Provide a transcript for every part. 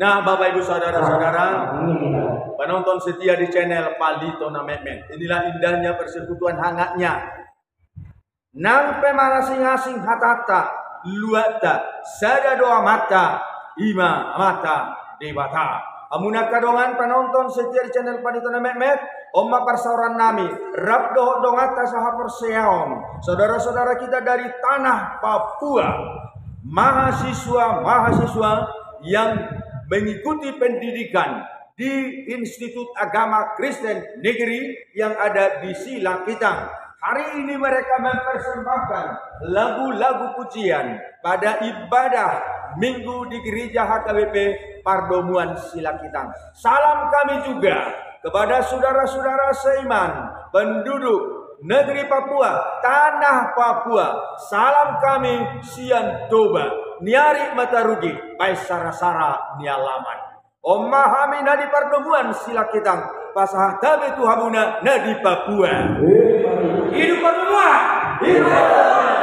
Nah, Bapak Ibu Saudara-saudara, penonton setia di channel Palito Namemen. Inilah indahnya persekutuan hangatnya. Nang pemarasing-asing hatata, luata, sada doa mata, ima mata, debata. Amuna kadongan penonton setia di channel Palito Namemen. Oma persauran nami, rap doh dongata saha. Saudara-saudara kita dari tanah Papua, mahasiswa-mahasiswa yang mengikuti pendidikan di Institut Agama Kristen Negeri yang ada di Silakitang. Hari ini mereka mempersembahkan lagu-lagu pujian pada ibadah Minggu di Gereja HKBP Pardomuan Silakitang. Salam kami juga kepada saudara-saudara seiman, penduduk negeri Papua, tanah Papua. Salam kami Sian Toba, Niari Matarugi, Baik Sara-Sara Nialaman. Omahami nadi pertemuan sila kitang pasah tabe tuhamuna nadi Papua. Hidup Papua. Hidup.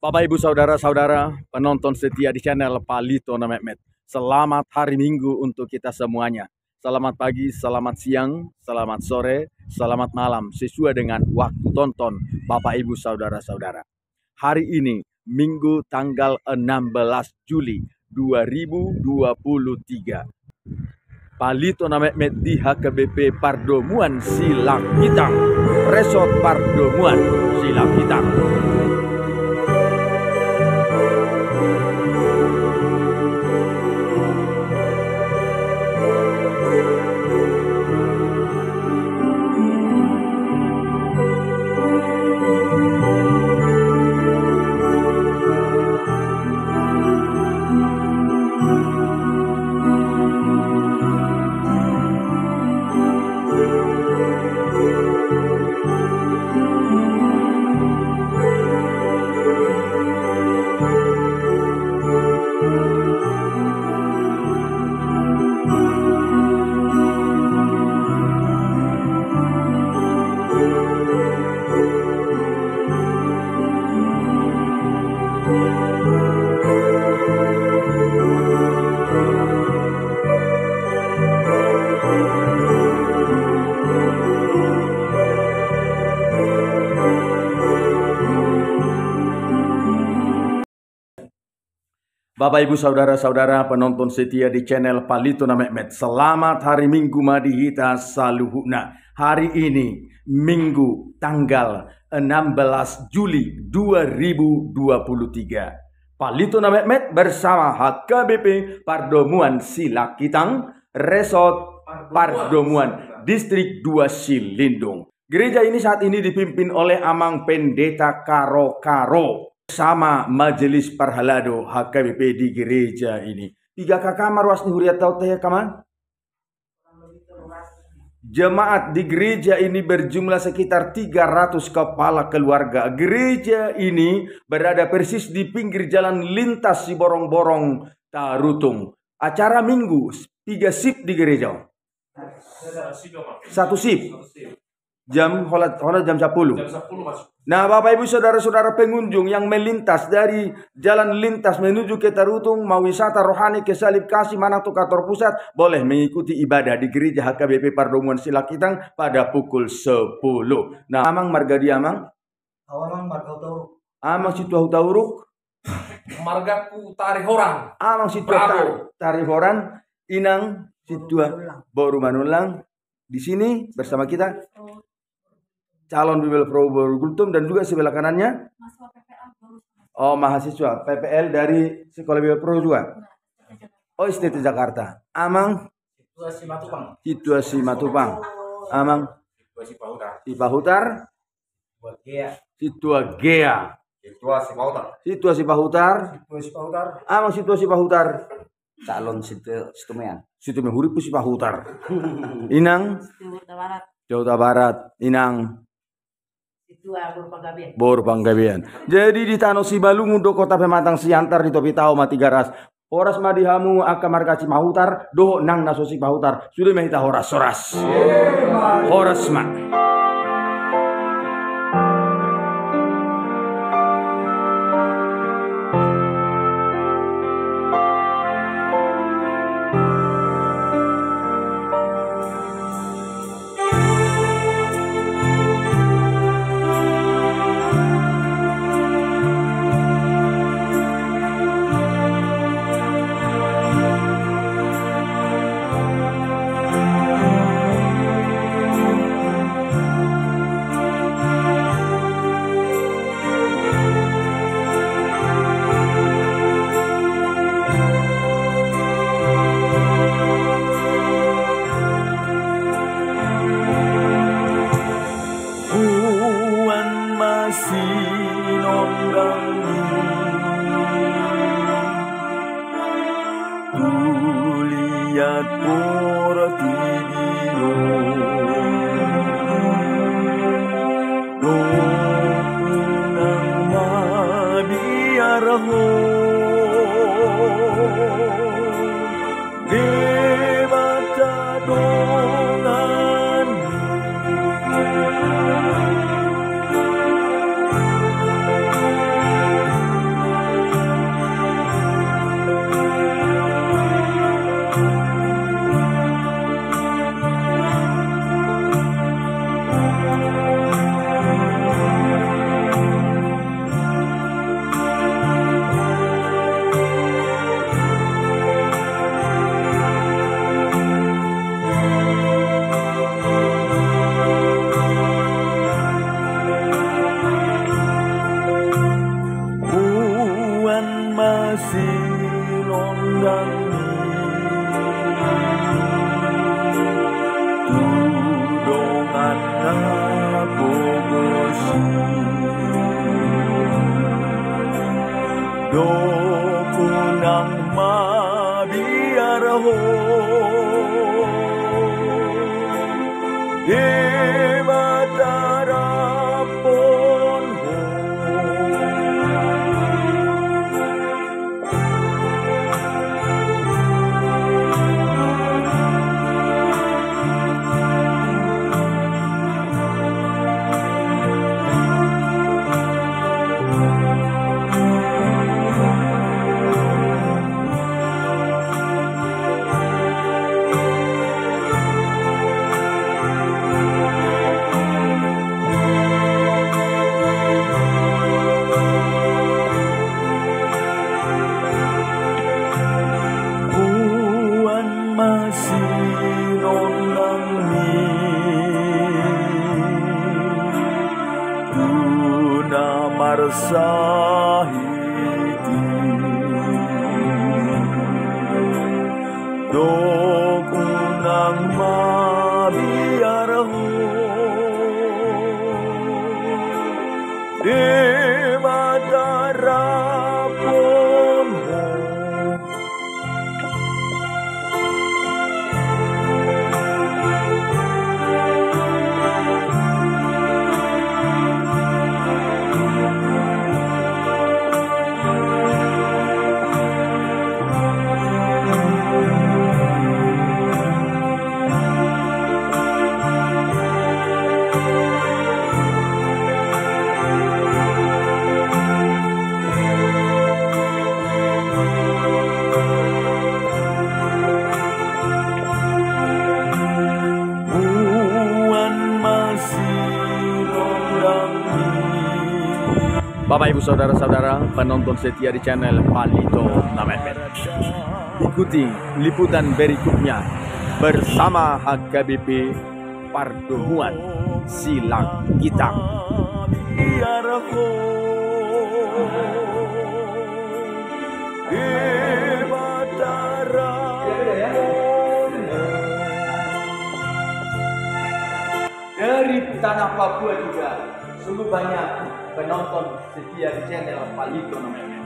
Bapak Ibu Saudara-saudara penonton setia di channel Palito Namemet. Selamat hari Minggu untuk kita semuanya. Selamat pagi, selamat siang, selamat sore, selamat malam sesuai dengan waktu tonton Bapak Ibu Saudara-saudara. Hari ini Minggu tanggal 16 Juli 2023. Palito Namemet di HKBP Pardomuan Silang Hitang. Resort Pardomuan Silang Hitang. Bapak Ibu Saudara-saudara penonton setia di channel Palito Namemet. Selamat hari Minggu Madihita Saluhuna. Hari ini Minggu tanggal 16 Juli 2023. Palito Namemet bersama HKBP Pardomuan Silakitang Resort Pardomuan Distrik 2 Silindung. Gereja ini saat ini dipimpin oleh Amang Pendeta Karo Karo sama majelis parhalado HKBP di gereja ini. Tiga kamar wasni huriat tahu teh kaman? Jemaat di gereja ini berjumlah sekitar 300 kepala keluarga. Gereja ini berada persis di pinggir jalan lintas si borong-borong Tarutung. Acara minggu, tiga sip di gereja. Satu sip. Jam holat, holat jam 10. Nah, Bapak Ibu Saudara-saudara pengunjung yang melintas dari jalan lintas menuju ke Tarutung mau wisata rohani ke Salib Kasih Manatu Kantor Pusat boleh mengikuti ibadah di gereja HKBP Pardomuan Silakitang pada pukul 10. Nah, Amang Margadi Amang? Awang marga tauruk Amang situ tauruk? Margaku tarik orang. Amang situ Bravo. tari horan? Inang Situa Boru Manulang di sini bersama kita calon Bibel Pro Gultum dan juga sebelah kanannya oh mahasiswa PPL dari Sekolah Bibel Pro juga? Oh STT Jakarta. Amang? Situasi Matupang. situasi Matupang. Amang? Situasi Pautar. Sipahutar Buat dia. Situa Gea. Situasi Pautar. situasi Pahutar Situasi Pautar. Amang situasi Pahutar calon situ situmean situ mehurip si Pahutar Inang? Jawa Barat. Jawa Barat. Inang Bor Panggabean. Jadi di Tano Sibalungu do kota pematang siantar di topi tau mati garas. Horas madihamu akamar kaci mahutar doho nang nasosi pahutar sudah mehita horas soras. Horas ma. Гулият город и вино. door. society. Though Saudara-saudara penonton setia di channel Palito Namemet. Ikuti liputan berikutnya bersama HKBP Pardomuan Silang Batara Dari tanah Papua juga sungguh banyak penonton setia di channel Palito Namemet.